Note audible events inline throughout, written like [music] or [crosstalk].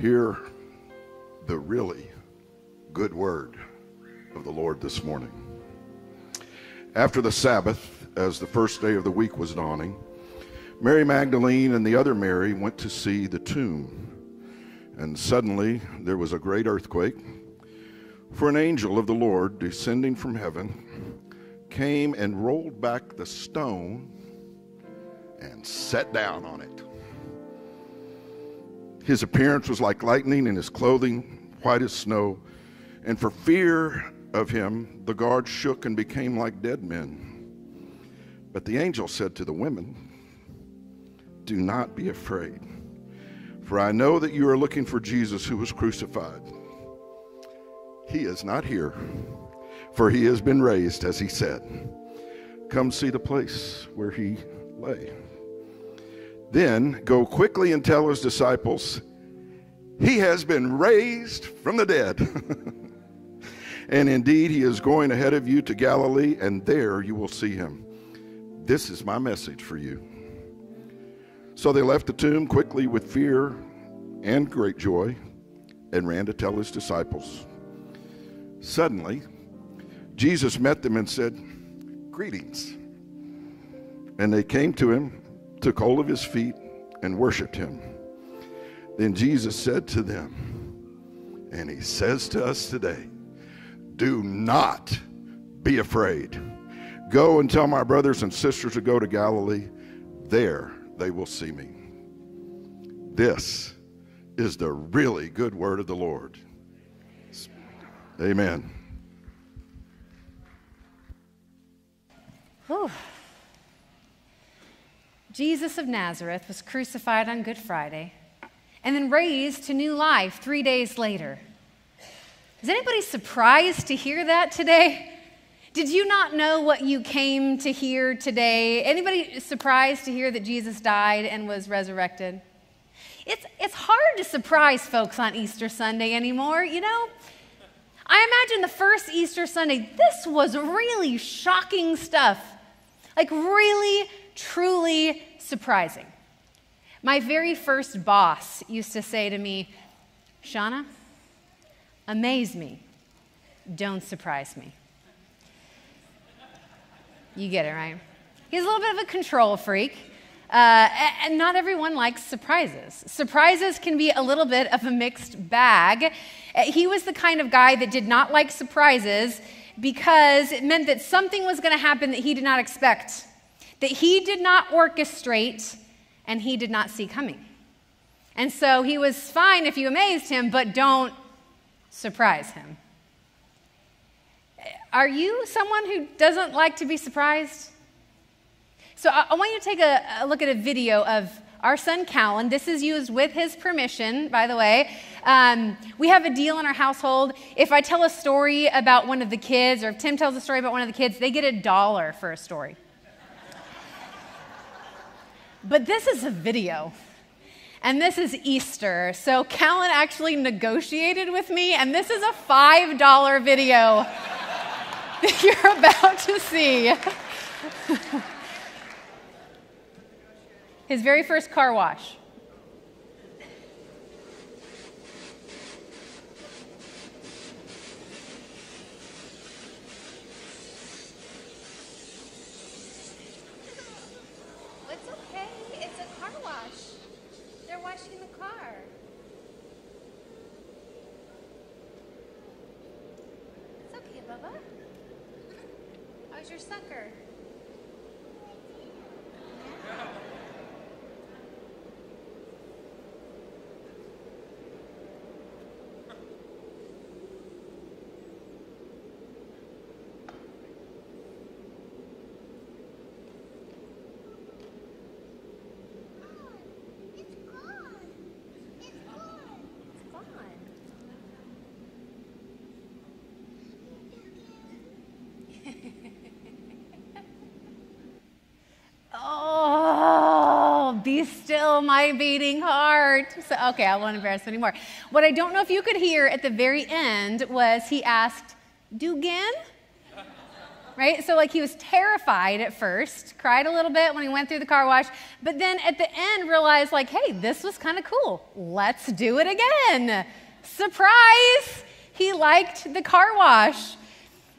hear the really good word of the Lord this morning. After the Sabbath, as the first day of the week was dawning, Mary Magdalene and the other Mary went to see the tomb. And suddenly there was a great earthquake, for an angel of the Lord descending from heaven came and rolled back the stone and sat down on it. His appearance was like lightning, and his clothing white as snow. And for fear of him, the guards shook and became like dead men. But the angel said to the women, Do not be afraid, for I know that you are looking for Jesus who was crucified. He is not here, for he has been raised, as he said. Come see the place where he lay. Then go quickly and tell his disciples, He has been raised from the dead. [laughs] and indeed, he is going ahead of you to Galilee, and there you will see him. This is my message for you. So they left the tomb quickly with fear and great joy and ran to tell his disciples. Suddenly, Jesus met them and said, Greetings. And they came to him took hold of his feet and worshiped him. Then Jesus said to them, and he says to us today, Do not be afraid. Go and tell my brothers and sisters to go to Galilee. There they will see me. This is the really good word of the Lord. Amen. Whew. Jesus of Nazareth was crucified on Good Friday and then raised to new life three days later. Is anybody surprised to hear that today? Did you not know what you came to hear today? Anybody surprised to hear that Jesus died and was resurrected? It's, it's hard to surprise folks on Easter Sunday anymore, you know? I imagine the first Easter Sunday, this was really shocking stuff. Like, really truly surprising. My very first boss used to say to me, Shauna, amaze me, don't surprise me. You get it, right? He's a little bit of a control freak. Uh, and not everyone likes surprises. Surprises can be a little bit of a mixed bag. Uh, he was the kind of guy that did not like surprises because it meant that something was going to happen that he did not expect that he did not orchestrate and he did not see coming. And so he was fine if you amazed him, but don't surprise him. Are you someone who doesn't like to be surprised? So I, want you to take a, a, look at a video of our son Callan. This is used with his permission, by the way. Um, we have a deal in our household. If I tell a story about one of the kids, or if Tim tells a story about one of the kids, they get a dollar for a story. But this is a video. And this is Easter. So Callan actually negotiated with me, and this is a $5 video that [laughs] you're about to see. [laughs] His very first car wash. Be still my beating heart. So, okay, I won't embarrass him anymore. What I don't know if you could hear at the very end was he asked, Dugan? right? So, like, he was terrified at first, cried a little bit when he went through the car wash, but then at the end realized, like, hey, this was kind of cool. Let's do it again. Surprise! He liked the car wash.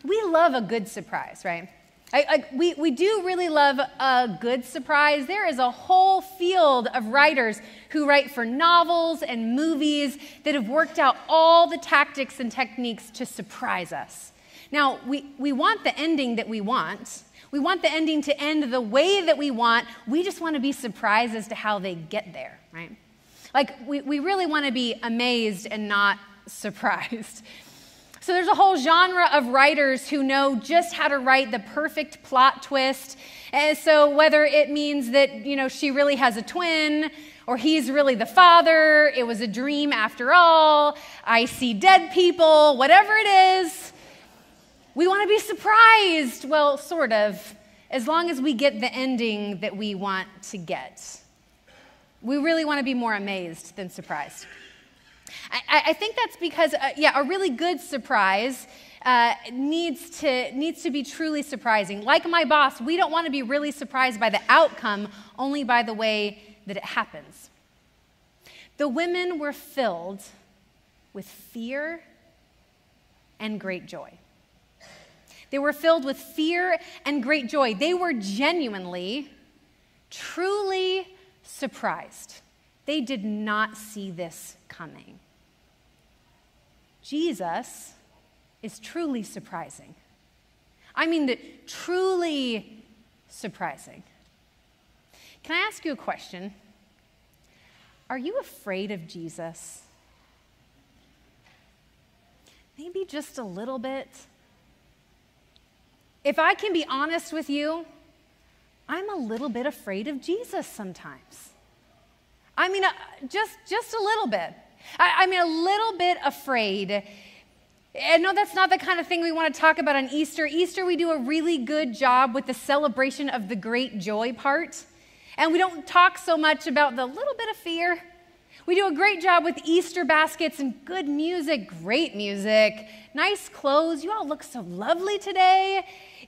We love a good surprise, right? I, I, we, we do really love a good surprise. There is a whole field of writers who write for novels and movies that have worked out all the tactics and techniques to surprise us. Now, we, we want the ending that we want. We want the ending to end the way that we want. We just want to be surprised as to how they get there, right? Like, we, we really want to be amazed and not [laughs] surprised. So there's a whole genre of writers who know just how to write the perfect plot twist. And so whether it means that, you know, she really has a twin or he's really the father, it was a dream after all, I see dead people, whatever it is, we want to be surprised. Well, sort of, as long as we get the ending that we want to get. We really want to be more amazed than surprised. I, I think that's because, uh, yeah, a really good surprise uh, needs, to, needs to be truly surprising. Like my boss, we don't want to be really surprised by the outcome, only by the way that it happens. The women were filled with fear and great joy. They were filled with fear and great joy. They were genuinely, truly surprised. They did not see this coming. Jesus is truly surprising. I mean, that truly surprising. Can I ask you a question? Are you afraid of Jesus? Maybe just a little bit. If I can be honest with you, I'm a little bit afraid of Jesus sometimes. I mean, uh, just, just a little bit. I, I mean, a little bit afraid. And no, that's not the kind of thing we want to talk about on Easter. Easter, we do a really good job with the celebration of the great joy part. And we don't talk so much about the little bit of fear. We do a great job with Easter baskets and good music, great music, nice clothes. You all look so lovely today.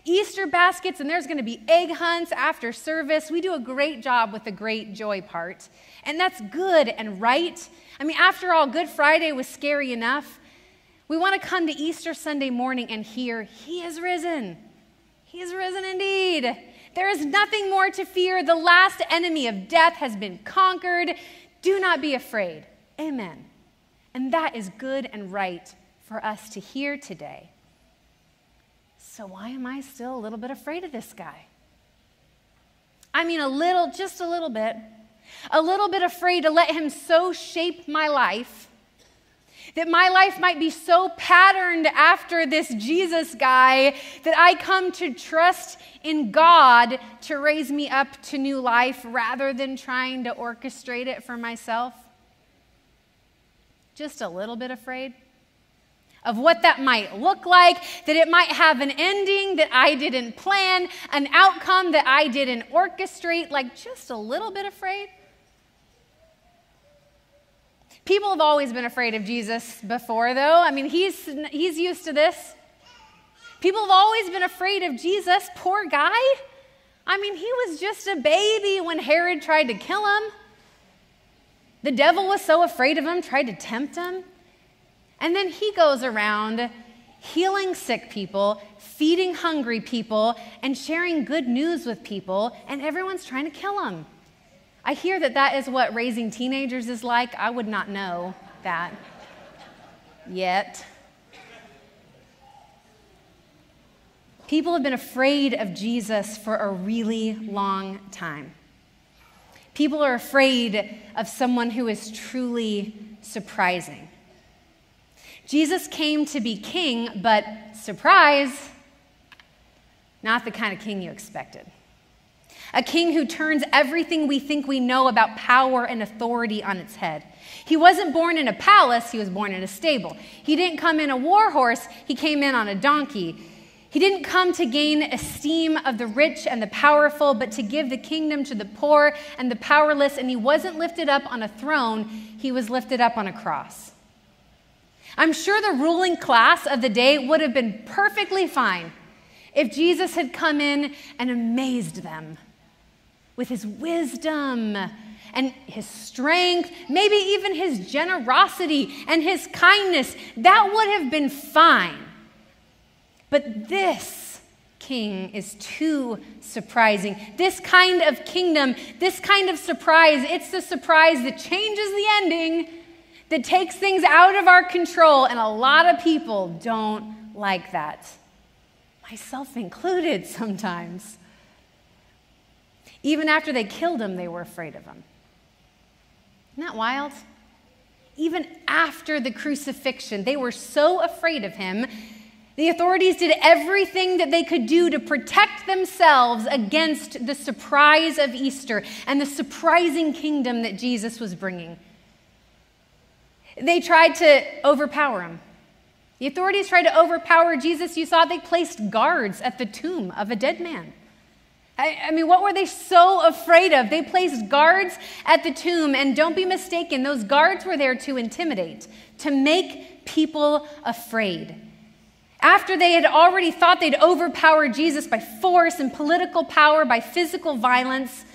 Easter baskets, and there's going to be egg hunts after service. We do a great job with the great joy part. And that's good and right. I mean, after all, Good Friday was scary enough. We want to come to Easter Sunday morning and hear, He is risen. He is risen indeed. There is nothing more to fear. The last enemy of death has been conquered. Do not be afraid. Amen. And that is good and right for us to hear today. So, why am I still a little bit afraid of this guy? I mean, a little, just a little bit a little bit afraid to let Him so shape my life that my life might be so patterned after this Jesus guy that I come to trust in God to raise me up to new life rather than trying to orchestrate it for myself? Just a little bit afraid of what that might look like, that it might have an ending that I didn't plan, an outcome that I didn't orchestrate, like just a little bit afraid. People have always been afraid of Jesus before, though. I mean, he's, he's used to this. People have always been afraid of Jesus. Poor guy. I mean, he was just a baby when Herod tried to kill him. The devil was so afraid of him, tried to tempt him. And then he goes around healing sick people, feeding hungry people, and sharing good news with people, and everyone's trying to kill him. I hear that that is what raising teenagers is like. I would not know that yet. People have been afraid of Jesus for a really long time. People are afraid of someone who is truly surprising. Jesus came to be king, but surprise, not the kind of king you expected a king who turns everything we think we know about power and authority on its head. He wasn't born in a palace, he was born in a stable. He didn't come in a war horse, he came in on a donkey. He didn't come to gain esteem of the rich and the powerful, but to give the kingdom to the poor and the powerless. And he wasn't lifted up on a throne, he was lifted up on a cross. I'm sure the ruling class of the day would have been perfectly fine if Jesus had come in and amazed them with his wisdom and his strength, maybe even his generosity and his kindness, that would have been fine. But this king is too surprising. This kind of kingdom, this kind of surprise, it's the surprise that changes the ending, that takes things out of our control, and a lot of people don't like that. Myself included [laughs] sometimes. Even after they killed him, they were afraid of him. Isn't that wild? Even after the crucifixion, they were so afraid of him. The authorities did everything that they could do to protect themselves against the surprise of Easter and the surprising kingdom that Jesus was bringing. They tried to overpower him. The authorities tried to overpower Jesus. You saw they placed guards at the tomb of a dead man. I, I, mean, what were they so afraid of? They placed guards at the tomb, and don't be mistaken, those guards were there to intimidate, to make people afraid. After they had already thought they'd overpower Jesus by force and political power, by physical violence,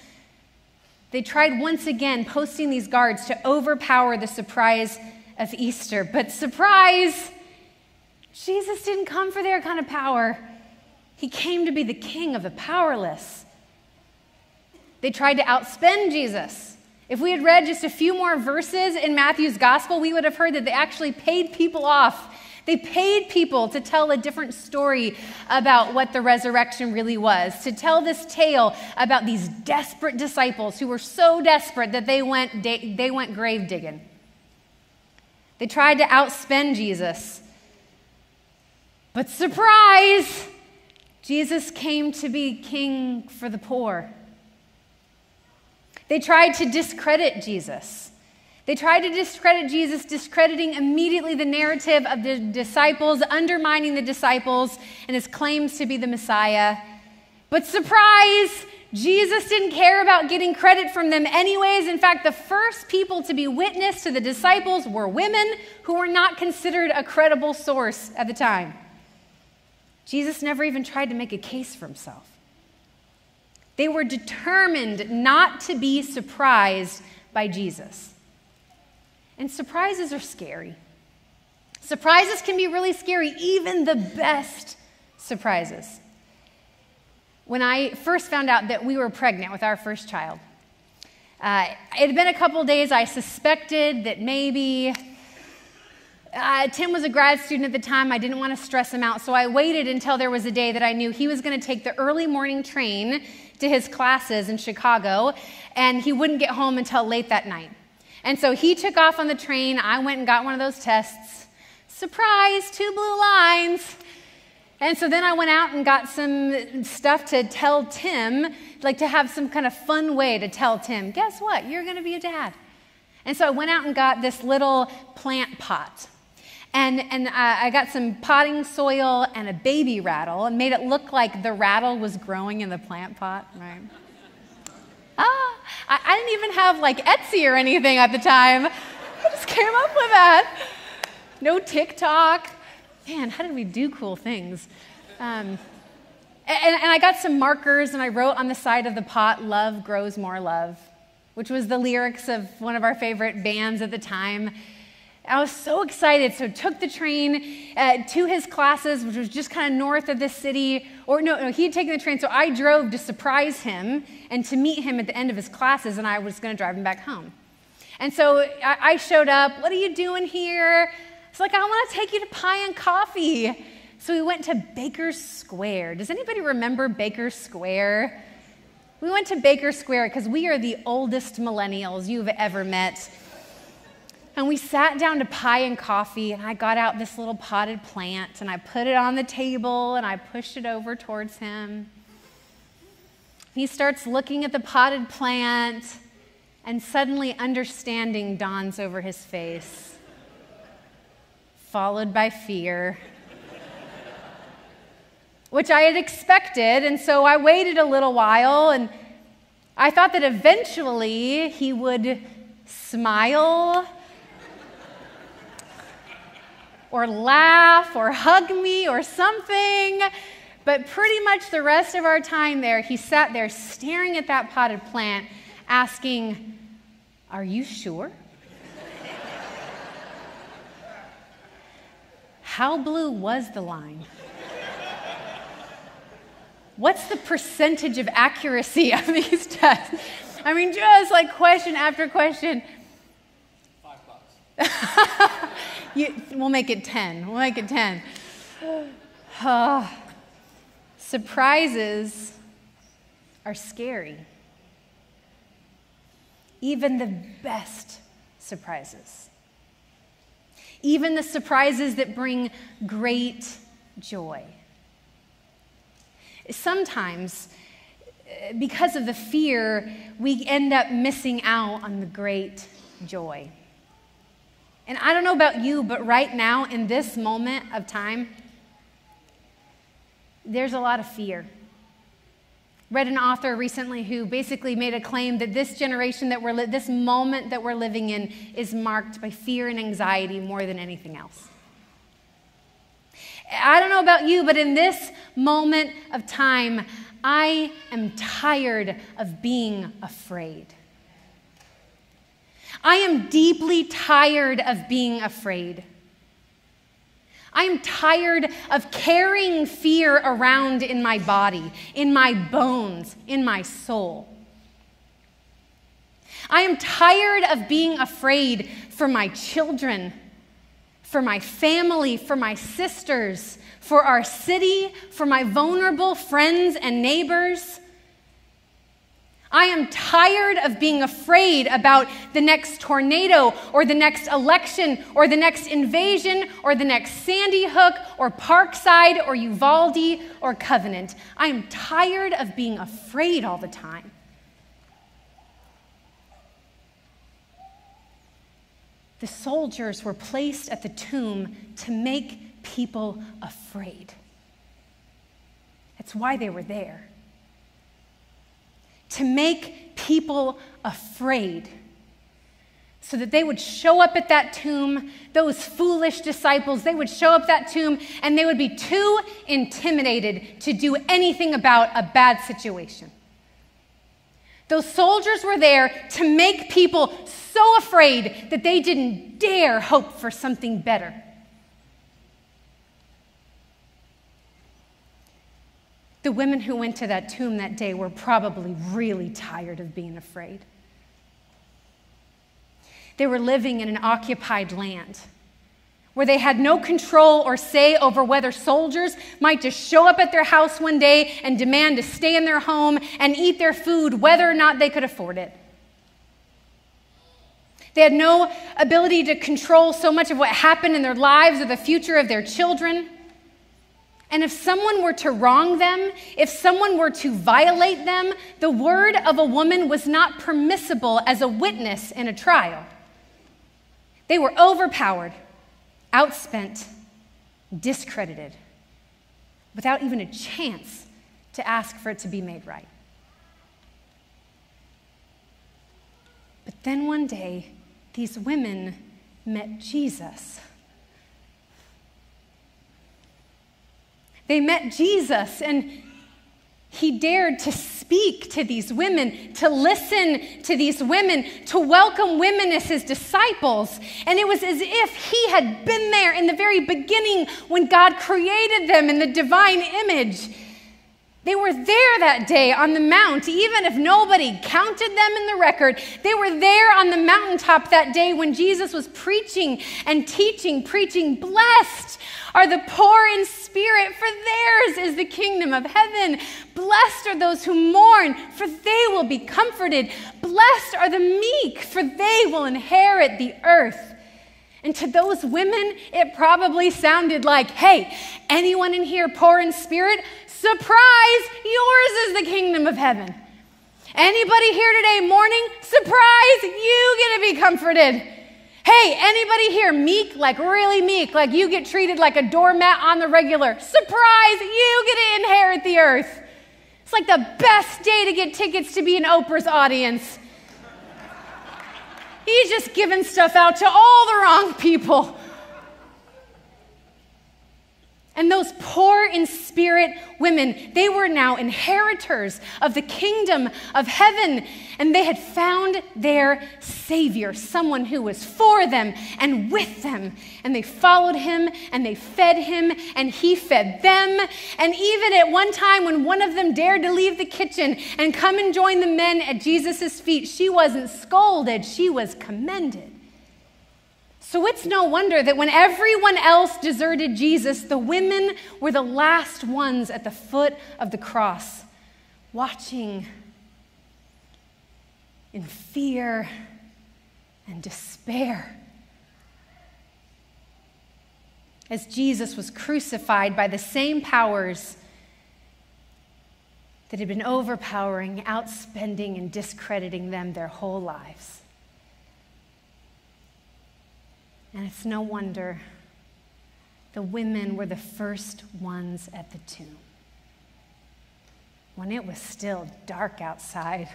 they tried once again posting these guards to overpower the surprise of Easter. But surprise, Jesus didn't come for their kind of power. He came to be the king of the powerless. They tried to outspend Jesus. If we had read just a few more verses in Matthew's gospel, we would have heard that they actually paid people off. They paid people to tell a different story about what the resurrection really was, to tell this tale about these desperate disciples who were so desperate that they went, they went grave digging. They tried to outspend Jesus. But surprise! Jesus came to be king for the poor. They tried to discredit Jesus. They tried to discredit Jesus, discrediting immediately the narrative of the disciples, undermining the disciples and his claims to be the Messiah. But surprise, Jesus didn't care about getting credit from them, anyways. In fact, the first people to be witness to the disciples were women who were not considered a credible source at the time. Jesus never even tried to make a case for himself. They were determined not to be surprised by Jesus. And surprises are scary. Surprises can be really scary, even the best surprises. When I first found out that we were pregnant with our first child, uh, it had been a couple days. I suspected that maybe uh, Tim was a grad student at the time. I didn't want to stress him out, so I waited until there was a day that I knew he was going to take the early morning train to his classes in Chicago, and he wouldn't get home until late that night. And so he took off on the train. I went and got one of those tests. Surprise, two blue lines. And so then I went out and got some stuff to tell Tim, like to have some kind of fun way to tell Tim, guess what? You're going to be a dad. And so I went out and got this little plant pot. And, and uh, I got some potting soil and a baby rattle and made it look like the rattle was growing in the plant pot, right? ah, I, I didn't even have like Etsy or anything at the time. I just came up with that. No TikTok. Man, how did we do cool things? Um, and, and, I got some markers and I wrote on the side of the pot, Love Grows More Love, which was the lyrics of one of our favorite bands at the time. I was so excited. So took the train uh, to his classes, which was just kind of north of the city. Or no, no, he had taken the train. So I drove to surprise him and to meet him at the end of his classes, and I was going to drive him back home. And so I, I showed up. What are you doing here? It's like, I want to take you to Pie and Coffee. So we went to Baker's Square. Does anybody remember Baker's Square? We went to Baker Square because we are the oldest millennials you've ever met. And we sat down to pie and coffee, and I got out this little potted plant and I put it on the table and I pushed it over towards him. He starts looking at the potted plant, and suddenly understanding dawns over his face, followed by fear, which I had expected. And so I waited a little while, and I thought that eventually he would smile or laugh or hug me or something. But pretty much the rest of our time there, he sat there staring at that potted plant, asking, Are you sure? How blue was the line? What's the percentage of accuracy [laughs] of these tests? I mean, just like question after question. Five bucks. [laughs] you, we'll make it 10. We'll make it 10. Uh, [sighs] surprises are scary. Even the best surprises. Even the surprises that bring great joy. Sometimes, uh, because of the fear, we end up missing out on the great joy. And I don't know about you, but right now, in this moment of time, there's a lot of fear. Read an author recently who basically made a claim that this generation that we're li- this moment that we're living in is marked by fear and anxiety more than anything else. I don't know about you, but in this moment of time, I am tired of being afraid. I am deeply tired of being afraid. I am tired of carrying fear around in my body, in my bones, in my soul. I am tired of being afraid for my children, for my family, for my sisters, for our city, for my vulnerable friends and neighbors. I am tired of being afraid about the next tornado or the next election or the next invasion or the next Sandy Hook or Parkside or Uvalde or Covenant. I am tired of being afraid all the time. The soldiers were placed at the tomb to make people afraid. That's why they were there to make people afraid so that they would show up at that tomb, those foolish disciples, they would show up that tomb and they would be too intimidated to do anything about a bad situation. Those soldiers were there to make people so afraid that they didn't dare hope for something better. The women who went to that tomb that day were probably really tired of being afraid. They were living in an occupied land where they had no control or say over whether soldiers might just show up at their house one day and demand to stay in their home and eat their food, whether or not they could afford it. They had no ability to control so much of what happened in their lives or the future of their children. And if someone were to wrong them, if someone were to violate them, the word of a woman was not permissible as a witness in a trial. They were overpowered, outspent, discredited, without even a chance to ask for it to be made right. But then one day, these women met Jesus. They met Jesus, and he dared to speak to these women, to listen to these women, to welcome women as his disciples. And it was as if he had been there in the very beginning when God created them in the divine image. They were there that day on the mount, even if nobody counted them in the record. They were there on the mountaintop that day when Jesus was preaching and teaching, preaching, Blessed are the poor in spirit, the kingdom of heaven. Blessed are those who mourn, for they will be comforted. Blessed are the meek, for they will inherit the earth. And to those women, it probably sounded like, hey, anyone in here poor in spirit? Surprise, yours is the kingdom of heaven. Anybody here today mourning? Surprise, you get to be comforted. Hey, anybody here meek, like really meek, like you get treated like a doormat on the regular? Surprise, you get to inherit the earth. It's like the best day to get tickets to be in Oprah's audience. He's just giving stuff out to all the wrong people. And those poor in spirit women, they were now inheritors of the kingdom of heaven. And they had found their Savior, someone who was for them and with them. And they followed him and they fed him and he fed them. And even at one time, when one of them dared to leave the kitchen and come and join the men at Jesus' feet, she wasn't scolded, she was commended. So it's no wonder that when everyone else deserted Jesus, the women were the last ones at the foot of the cross, watching in fear and despair. As Jesus was crucified by the same powers that had been overpowering, outspending, and discrediting them their whole lives. And it's no wonder the women were the first ones at the tomb. When it was still dark outside,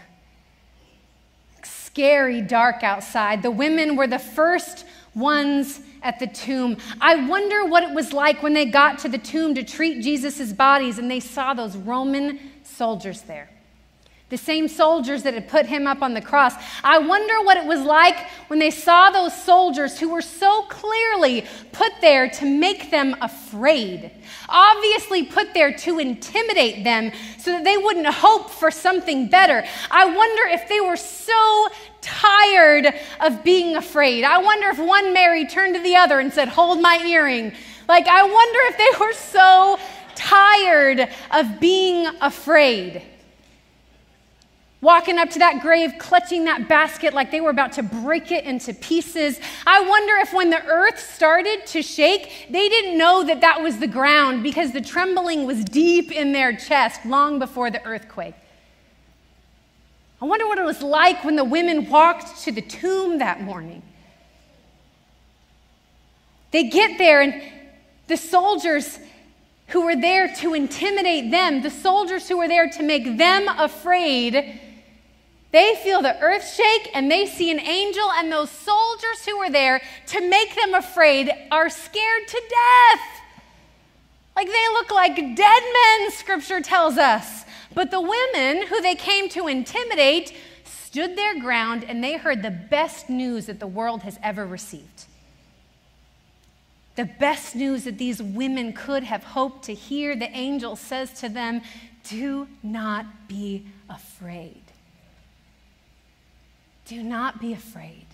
scary dark outside, the women were the first ones at the tomb. I wonder what it was like when they got to the tomb to treat Jesus' bodies and they saw those Roman soldiers there the same soldiers that had put him up on the cross. I wonder what it was like when they saw those soldiers who were so clearly put there to make them afraid. Obviously, put there to intimidate them so that they wouldn't hope for something better. I wonder if they were so tired of being afraid. I wonder if one Mary turned to the other and said, Hold my earring. Like, I wonder if they were so tired of being afraid walking up to that grave, clutching that basket like they were about to break it into pieces. I wonder if when the earth started to shake, they didn't know that that was the ground because the trembling was deep in their chest long before the earthquake. I wonder what it was like when the women walked to the tomb that morning. They get there, and the soldiers who were there to intimidate them, the soldiers who were there to make them afraid, they feel the earth shake and they see an angel, and those soldiers who were there to make them afraid are scared to death. Like they look like dead men, scripture tells us. But the women who they came to intimidate stood their ground and they heard the best news that the world has ever received. The best news that these women could have hoped to hear. The angel says to them, Do not be afraid. Do not be afraid.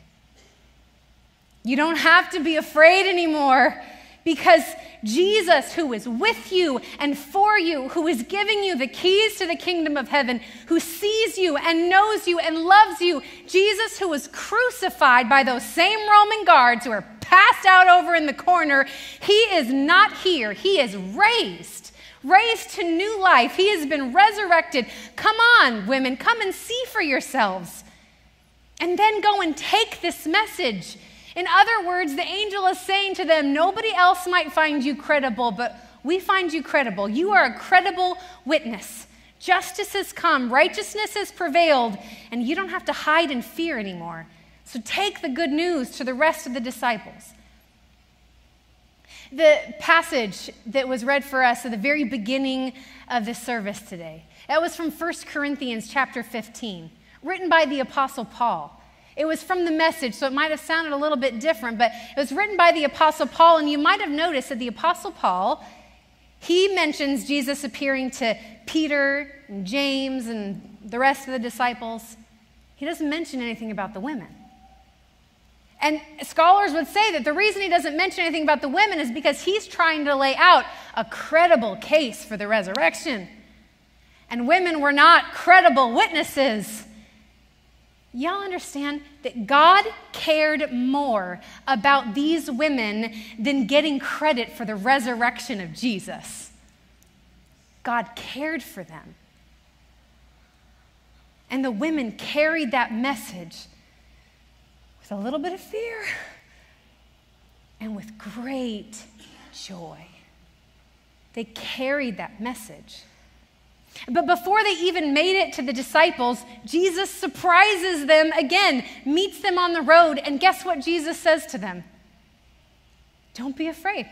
You don't have to be afraid anymore because Jesus, who is with you and for you, who is giving you the keys to the kingdom of heaven, who sees you and knows you and loves you, Jesus, who was crucified by those same Roman guards who are passed out over in the corner, he is not here. He is raised. Raised to new life. He has been resurrected. Come on, women, come and see for yourselves. And then go and take this message. In other words, the angel is saying to them, Nobody else might find you credible, but we find you credible. You are a credible witness. Justice has come, righteousness has prevailed, and you don't have to hide in fear anymore. So take the good news to the rest of the disciples. The passage that was read for us at the very beginning of this service today, that was from 1 Corinthians chapter 15 written by the Apostle Paul. It was from the message, so it might have sounded a little bit different, but it was written by the Apostle Paul, and you might have noticed that the Apostle Paul, he mentions Jesus appearing to Peter and James and the rest of the disciples. He doesn't mention anything about the women. And scholars would say that the reason he doesn't mention anything about the women is because he's trying to lay out a credible case for the resurrection. And women were not credible witnesses Y'all understand that God cared more about these women than getting credit for the resurrection of Jesus. God cared for them. And the women carried that message with a little bit of fear and with great joy. They carried that message. But before they even made it to the disciples, Jesus surprises them again, meets them on the road, and guess what Jesus says to them? Don't be afraid.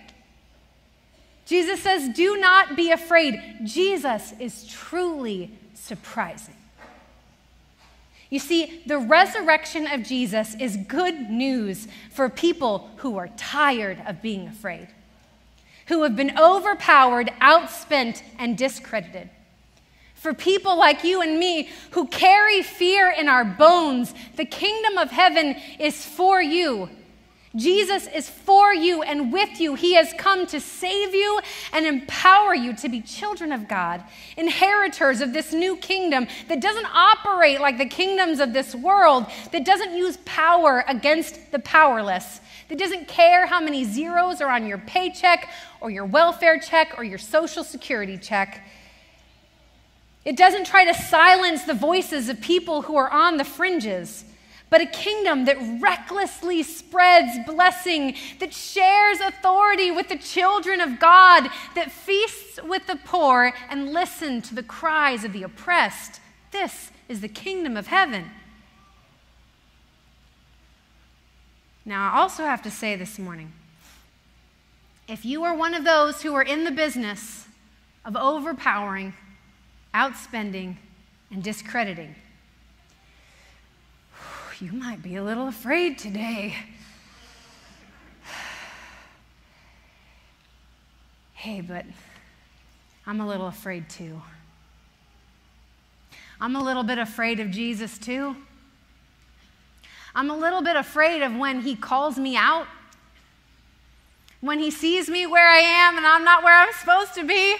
Jesus says, Do not be afraid. Jesus is truly surprising. You see, the resurrection of Jesus is good news for people who are tired of being afraid, who have been overpowered, outspent, and discredited. For people like you and me who carry fear in our bones, the kingdom of heaven is for you. Jesus is for you and with you. He has come to save you and empower you to be children of God, inheritors of this new kingdom that doesn't operate like the kingdoms of this world, that doesn't use power against the powerless, that doesn't care how many zeros are on your paycheck or your welfare check or your social security check. It doesn't try to silence the voices of people who are on the fringes but a kingdom that recklessly spreads blessing, that shares authority with the children of God, that feasts with the poor and listens to the cries of the oppressed. This is the kingdom of heaven. Now, I also have to say this morning if you are one of those who are in the business of overpowering, outspending, and discrediting, [sighs] you might be a little afraid today. [sighs] Hey, but I'm a little afraid too. I'm a little bit afraid of Jesus too. I'm a little bit afraid of when he calls me out, when he sees me where I am and I'm not where I'm supposed to be.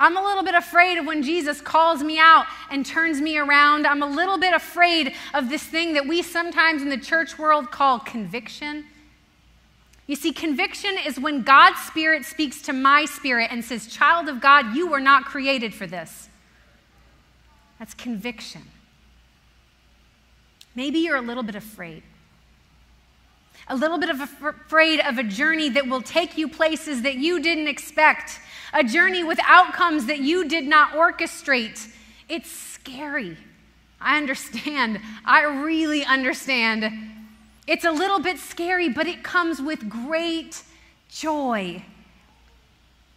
I'm a little bit afraid of when Jesus calls me out and turns me around. I'm a little bit afraid of this thing that we sometimes in the church world call conviction. You see, conviction is when God's Spirit speaks to my spirit and says, Child of God, you were not created for this. That's conviction. Maybe you're a little bit afraid. A little bit of afraid of a journey that will take you places that you didn't expect a journey with outcomes that you did not orchestrate. It's scary. I understand. I really understand. It's a little bit scary, but it comes with great joy.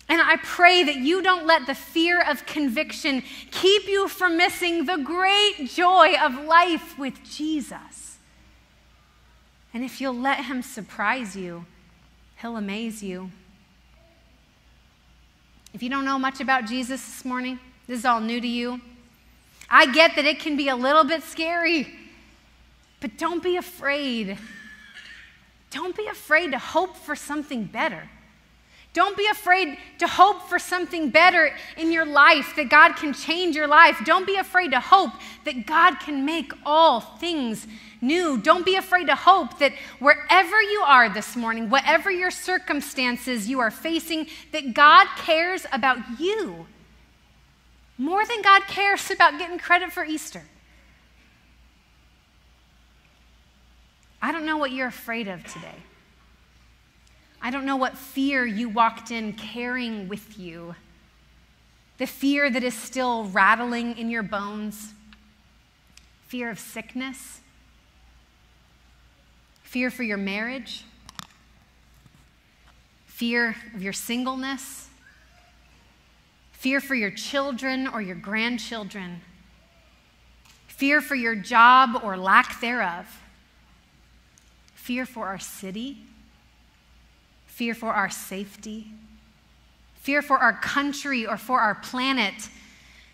And I pray that you don't let the fear of conviction keep you from missing the great joy of life with Jesus. And if you'll let Him surprise you, He'll amaze you. If you don't know much about Jesus this morning, this is all new to you. I get that it can be a little bit scary, but don't be afraid. Don't be afraid to hope for something better. Don't be afraid to hope for something better in your life, that God can change your life. Don't be afraid to hope that God can make all things new. Don't be afraid to hope that wherever you are this morning, whatever your circumstances you are facing, that God cares about you more than God cares about getting credit for Easter. I don't know what you're afraid of today. I don't know what fear you walked in carrying with you. The fear that is still rattling in your bones. Fear of sickness. Fear for your marriage. Fear of your singleness. Fear for your children or your grandchildren. Fear for your job or lack thereof. Fear for our city fear for our safety, fear for our country or for our planet.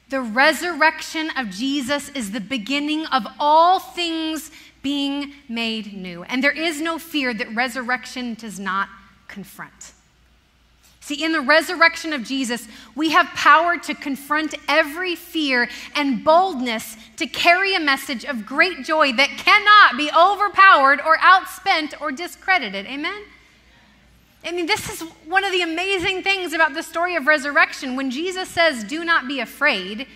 The resurrection of Jesus is the beginning of all things being made new. And there is no fear that resurrection does not confront. See, in the resurrection of Jesus, we have power to confront every fear and boldness to carry a message of great joy that cannot be overpowered or outspent or discredited. Amen? I mean, this is one of the amazing things about the story of resurrection. When Jesus says, Do not be afraid,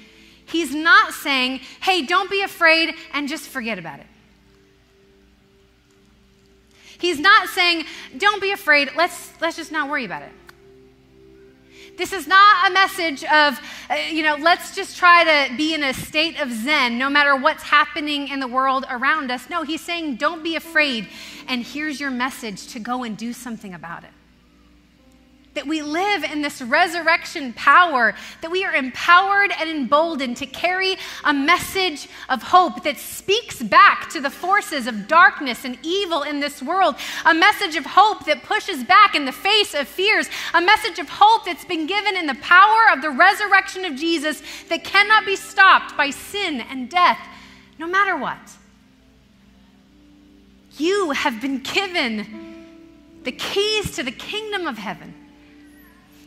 he's not saying, Hey, don't be afraid and just forget about it. He's not saying, Don't be afraid, let's, let's just not worry about it. This is not a message of, uh, you know, let's just try to be in a state of zen no matter what's happening in the world around us. No, he's saying, don't be afraid. And here's your message to go and do something about it. That we live in this resurrection power, that we are empowered and emboldened to carry a message of hope that speaks back to the forces of darkness and evil in this world, a message of hope that pushes back in the face of fears, a message of hope that's been given in the power of the resurrection of Jesus that cannot be stopped by sin and death, no matter what. You have been given the keys to the kingdom of heaven.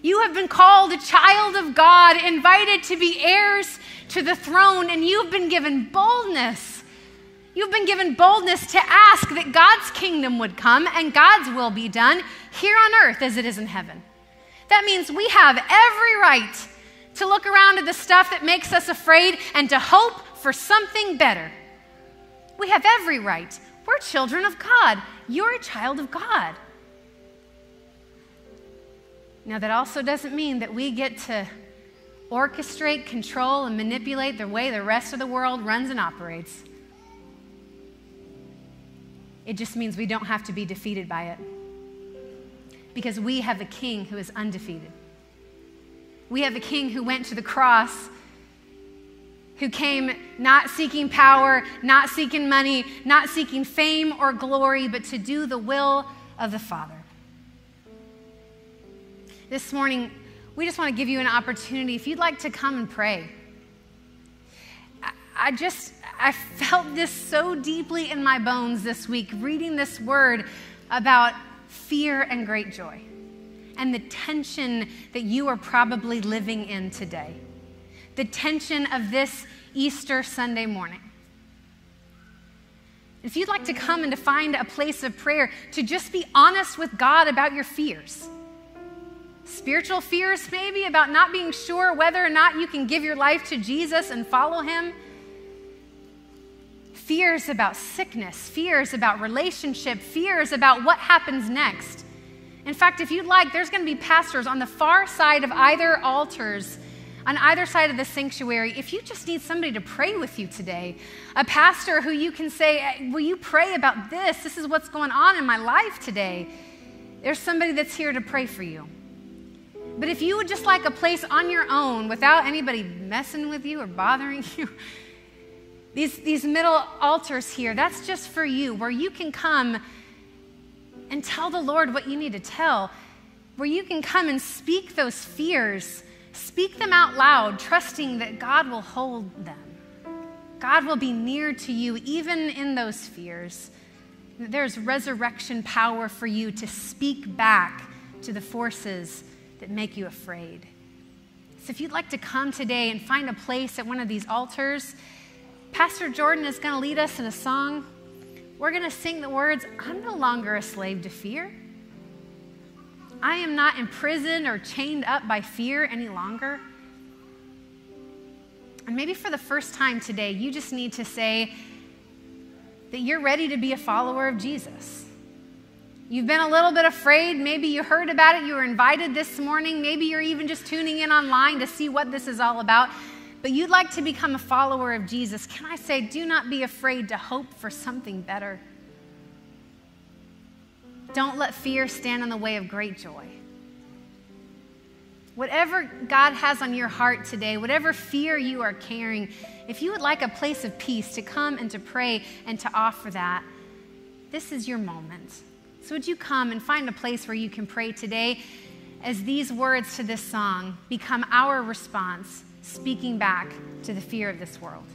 You have been called a child of God, invited to be heirs to the throne, and you've been given boldness. You've been given boldness to ask that God's kingdom would come and God's will be done here on earth as it is in heaven. That means we have every right to look around at the stuff that makes us afraid and to hope for something better. We have every right. We're children of God. You're a child of God. Now, that also doesn't mean that we get to orchestrate, control, and manipulate the way the rest of the world runs and operates. It just means we don't have to be defeated by it. Because we have a king who is undefeated. We have a king who went to the cross, who came not seeking power, not seeking money, not seeking fame or glory, but to do the will of the Father this morning, we just want to give you an opportunity if you'd like to come and pray. I, just, I felt this so deeply in my bones this week reading this word about fear and great joy and the tension that you are probably living in today. The tension of this Easter Sunday morning. If you'd like to come and to find a place of prayer, to just be honest with God about your fears spiritual fears, maybe, about not being sure whether or not you can give your life to Jesus and follow him. Fears about sickness, fears about relationship, fears about what happens next. In fact, if you'd like, there's going to be pastors on the far side of either altars, on either side of the sanctuary. If you just need somebody to pray with you today, a pastor who you can say, eh, Will you pray about this? This is what's going on in my life today. There's somebody that's here to pray for you. But if you would just like a place on your own without anybody messing with you or bothering [laughs] you, these, these middle altars here, that's just for you, where you can come and tell the Lord what you need to tell, where you can come and speak those fears, speak them out loud, trusting that God will hold them. God will be near to you, even in those fears. There's resurrection power for you to speak back to the forces that make you afraid. So if you'd like to come today and find a place at one of these altars, Pastor Jordan is going to lead us in a song. We're going to sing the words I'm no longer a slave to fear. I am not imprisoned or chained up by fear any longer. And maybe for the first time today, you just need to say that you're ready to be a follower of Jesus. You've been a little bit afraid. Maybe you heard about it. You were invited this morning. Maybe you're even just tuning in online to see what this is all about. But you'd like to become a follower of Jesus. Can I say, do not be afraid to hope for something better? Don't let fear stand in the way of great joy. Whatever God has on your heart today, whatever fear you are carrying, if you would like a place of peace to come and to pray and to offer that, this is your moment. So, would you come and find a place where you can pray today as these words to this song become our response, speaking back to the fear of this world?